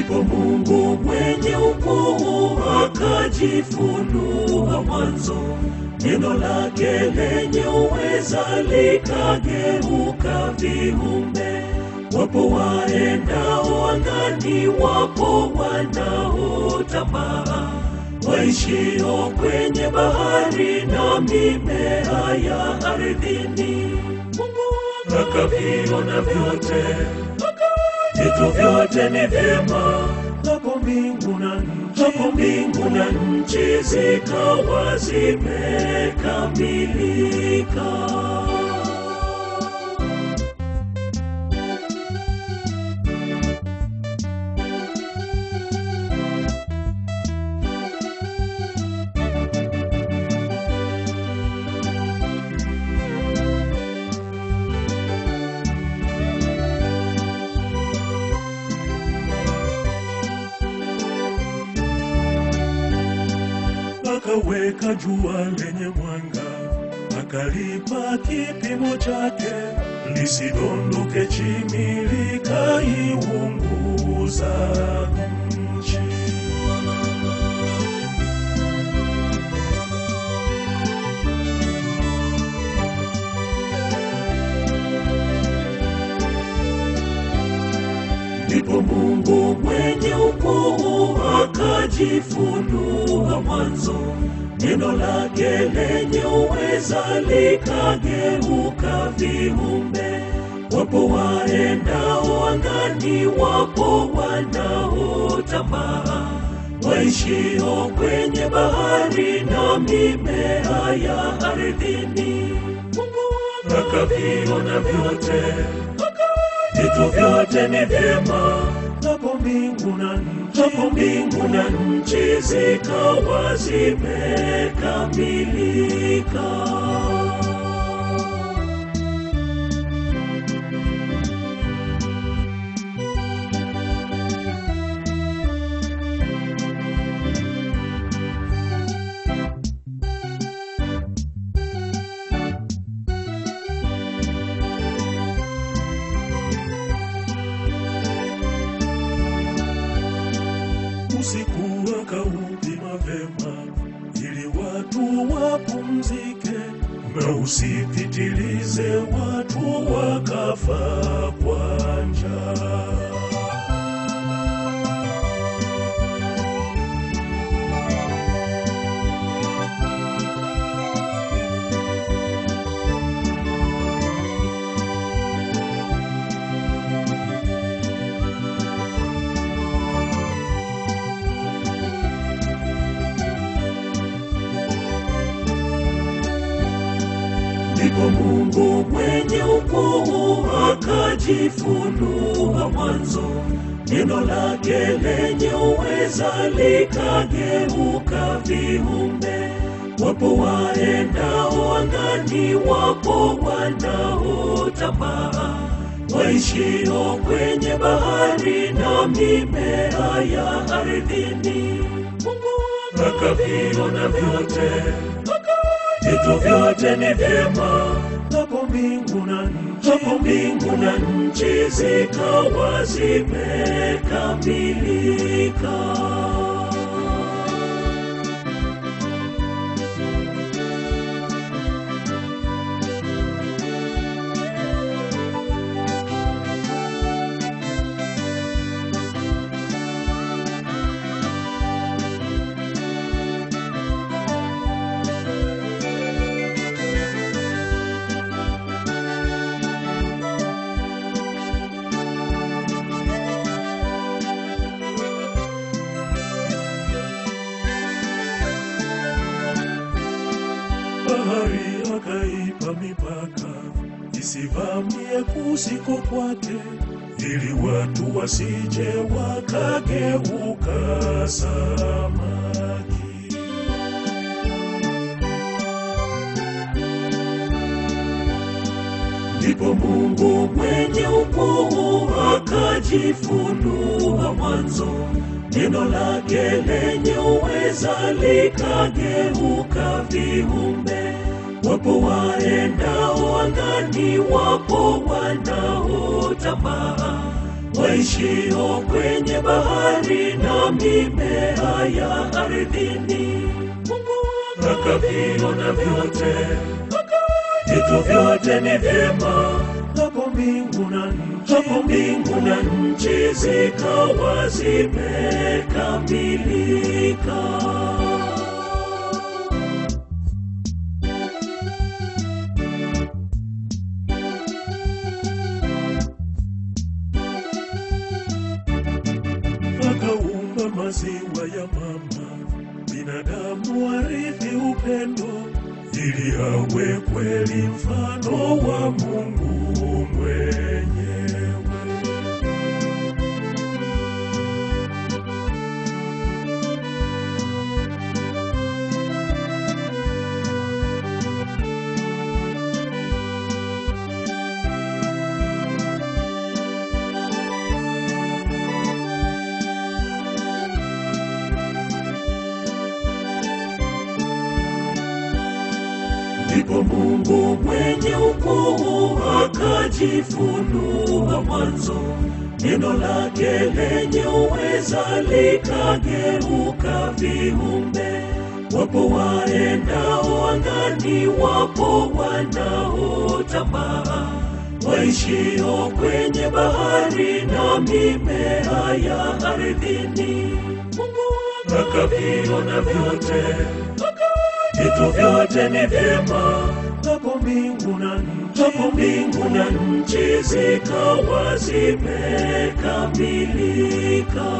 Ndipo Mungu mwenye ukuu akajifunua mwanzo, neno lake lenye uweza likageuka viumbe. Wapo waendao angani, wapo wanaotamaa, waishio kwenye bahari na mimea ya ardhini. Mungu akaviona vyote, vitu vyote ni vyema. Hapo mbingu na nchi, hapo mbingu na nchi zikawa zimekamilika. Akaweka jua lenye mwanga, akalipa kipimo chake, lisidondoke chini, likaiunguza nchi. Ndipo Mungu mwenye ukuu akajifunua mwanzo, neno lake lenye uweza likageuka viumbe. Wapo waendao angani, wapo wanaotamaa, waishio kwenye bahari na mimea ya ardhini. Akaviona vyote vitu vyote ni vyema. Mbingu na nchi zikawa zimekamilika. Usiku akaupima mapema, ili watu wapumzike, na usipitilize, watu wakafa kwa njaa. Ndipo Mungu mwenye ukuu akajifunua mwanzo, neno lake lenye uweza likageuka viumbe. Wapo waendao angani, wapo wanaotamaa, waishio kwenye bahari na mimea ya ardhini. Mungu akaviona vyote vitu vyote ni vyema. Hapo mbingu na nchi, hapo mbingu na nchi zikawa zimekamilika. Akaipa mipaka isivamie kusiko kwake, ili watu wasije wakageuka samaki. Ndipo Mungu mwenye ukuu akajifunua mwanzo, neno lake lenye uweza likageuka viumbe. Wapo waendao angani, wapo wanaotamaa, waishio kwenye bahari na mimea ya ardhini. Akaviona vyote, vitu vyote ni vyema. Hapo mbingu na nchi, zikawa zimekamilika. Maziwa ya mama, binadamu warithi upendo, ili awe kweli mfano wa Mungu mwenyewe. Ndipo Mungu mwenye ukuu akajifunua mwanzo, neno lake lenye uweza likageuka viumbe. Wapo waendao angani, wapo wanaotamaa, waishio kwenye bahari na mimea ya ardhini. Akaviona vyote vitu vyote ni vyema. Hapo mbingu na nchi, hapo mbingu na nchi zikawa zimekamilika.